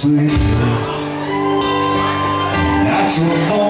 sing Natural born